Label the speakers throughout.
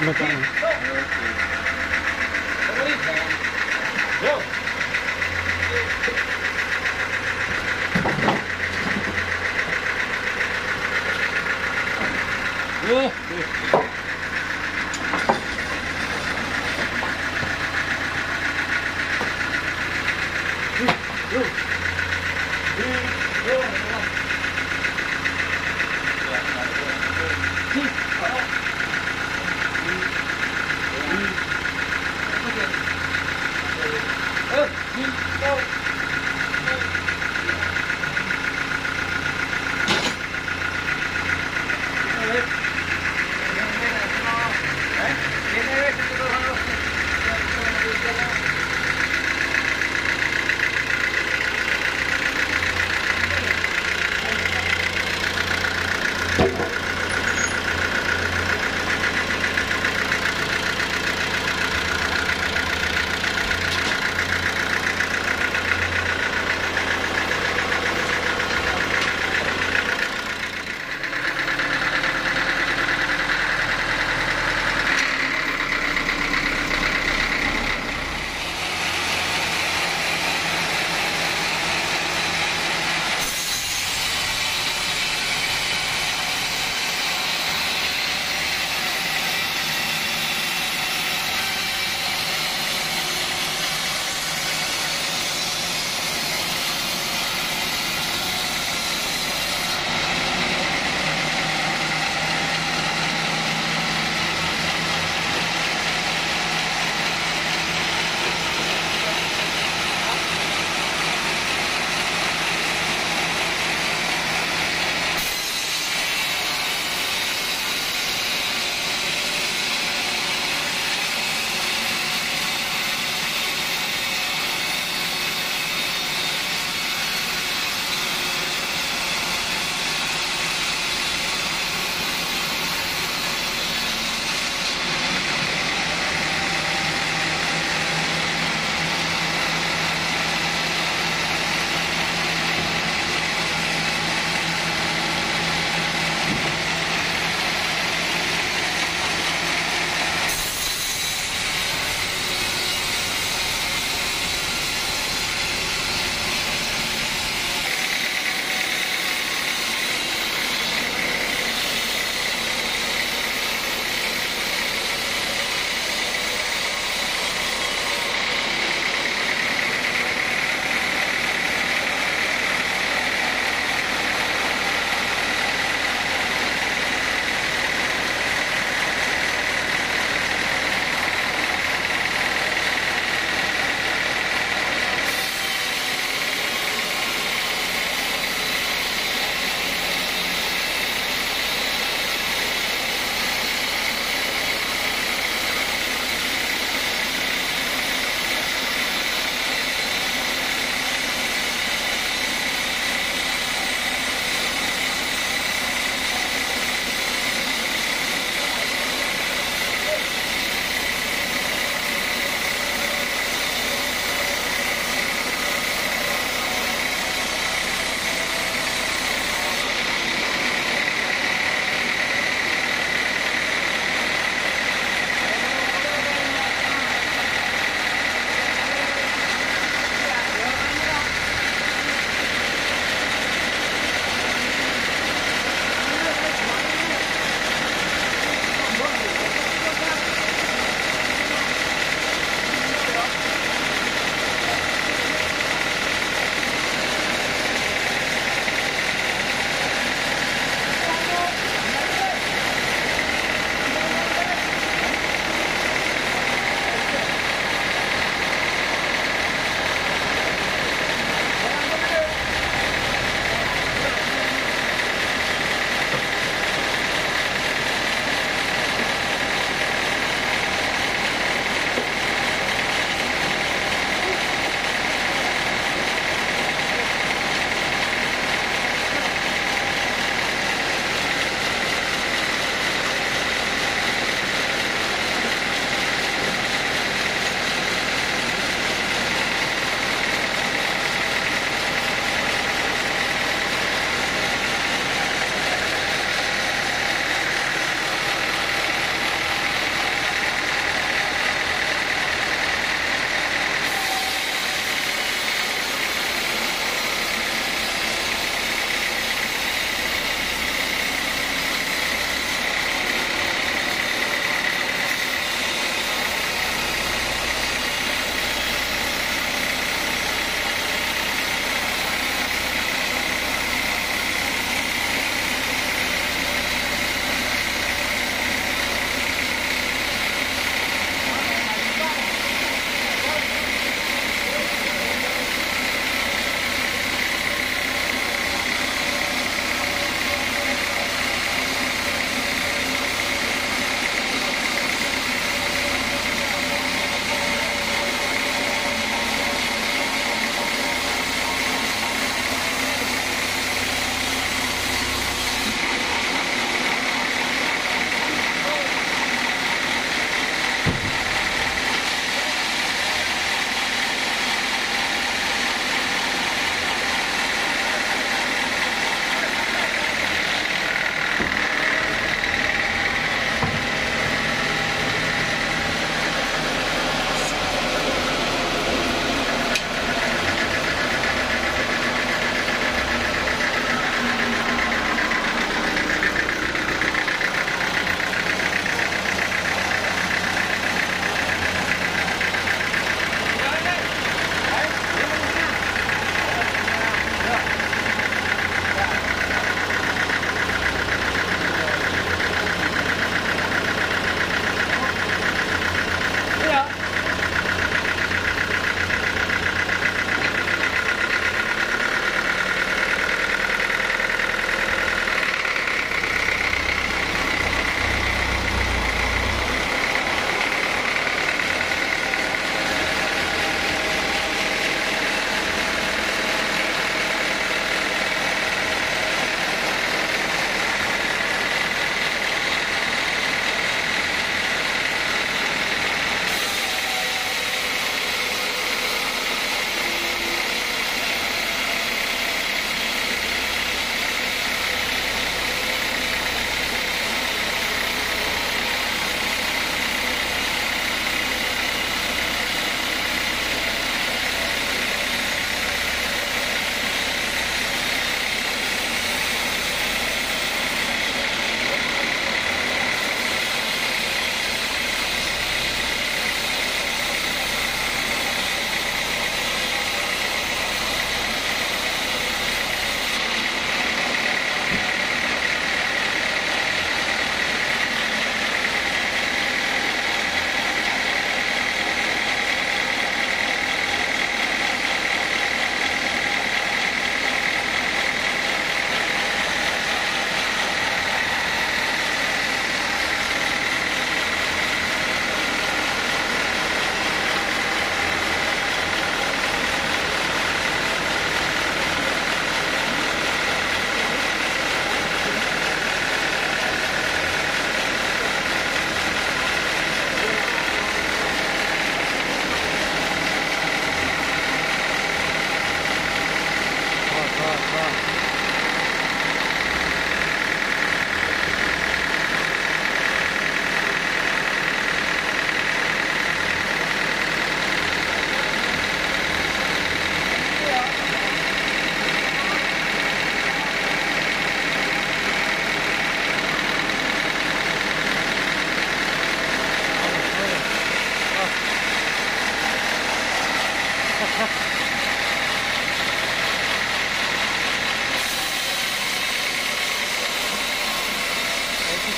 Speaker 1: 嗯好的好的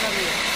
Speaker 2: कर रही है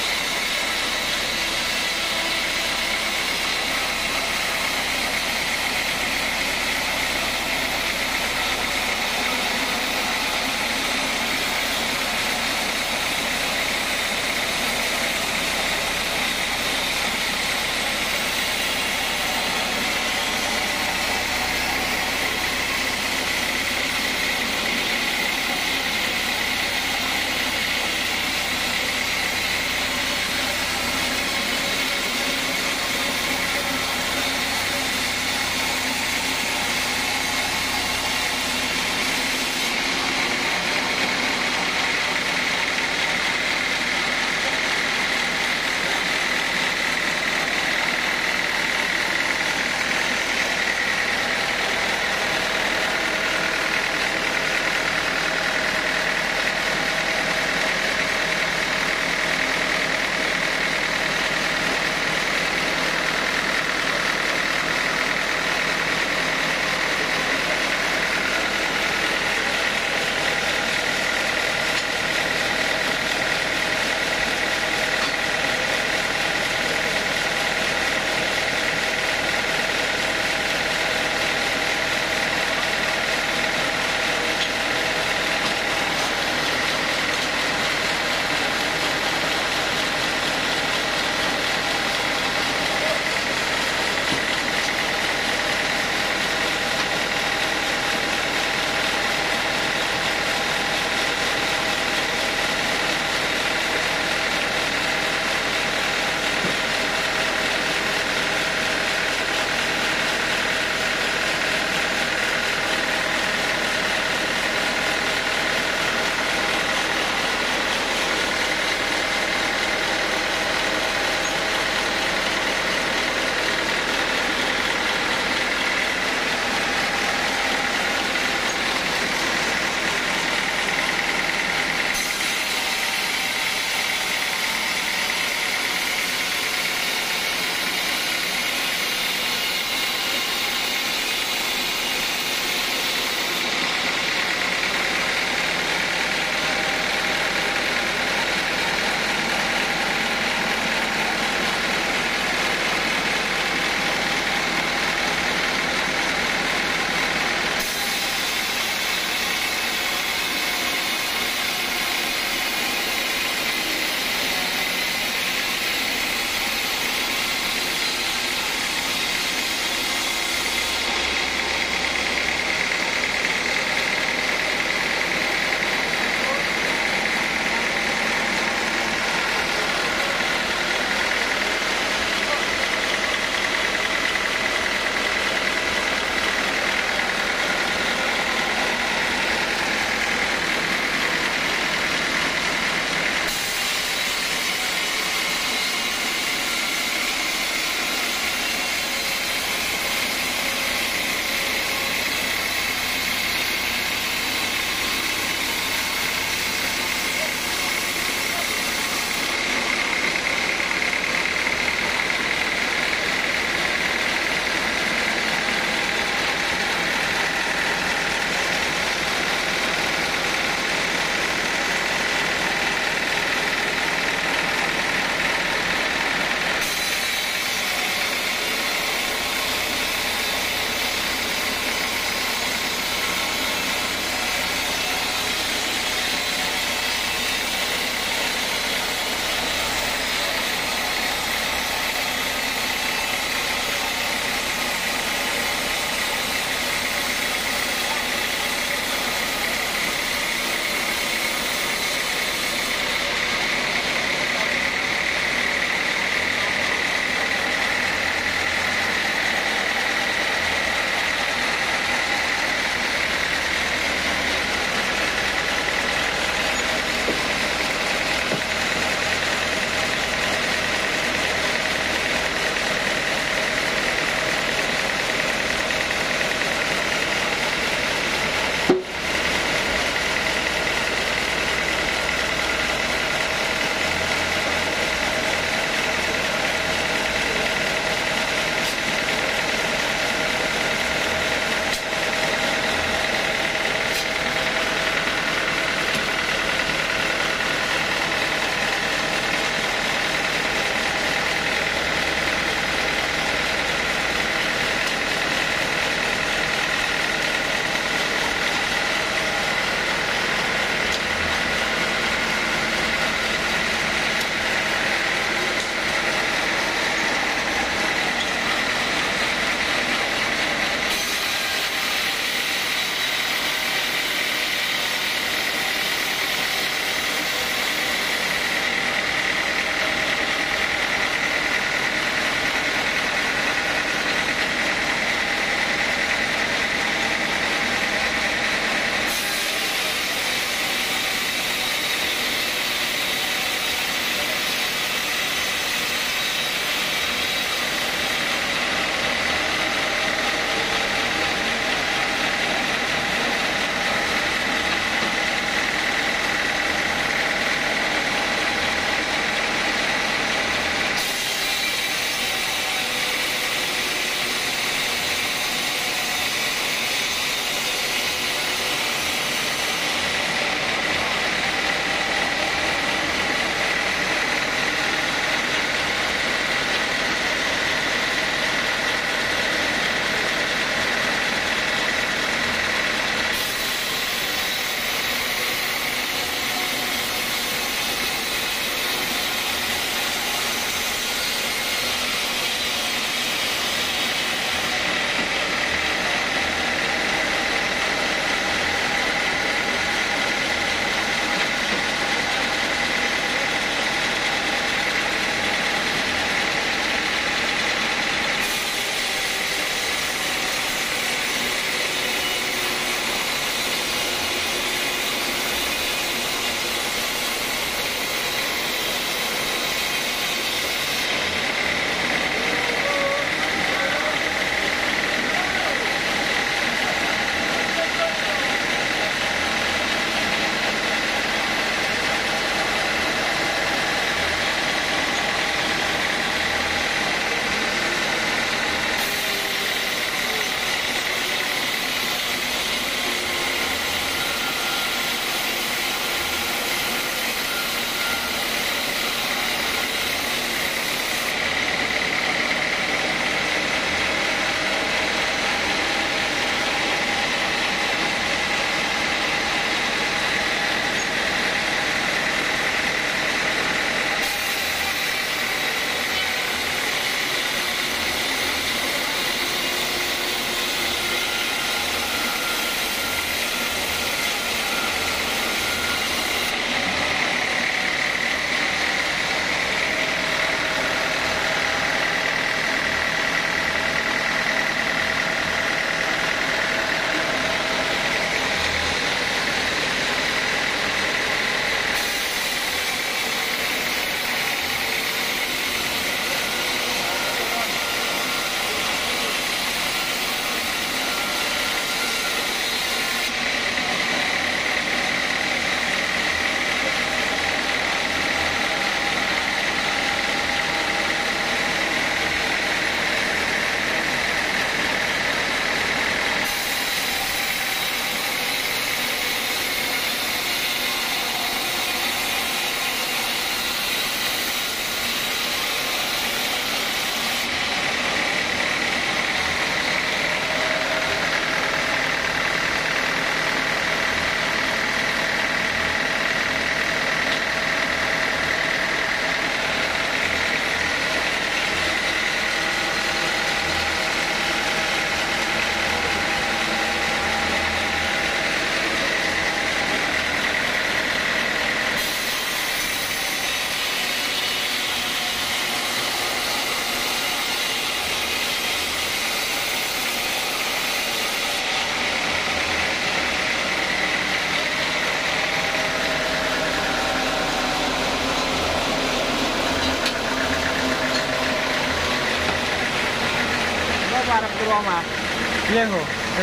Speaker 2: Iya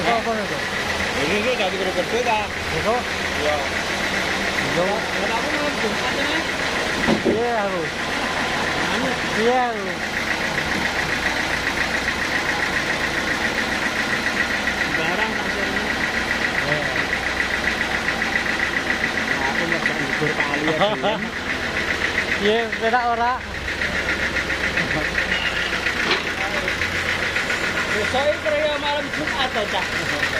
Speaker 2: apa nih kok?
Speaker 1: Iki iki gak dikira kerja ta.
Speaker 2: Besok?
Speaker 1: Iya.
Speaker 2: Yo.
Speaker 1: Aku malam Jumat ini.
Speaker 2: Iya aku. Iya aku.
Speaker 1: barang tak sirene. Nah, aku ngejak libur kali ya.
Speaker 2: Iya, beda ora.
Speaker 1: Iki kaya malam Jumat to, Cak.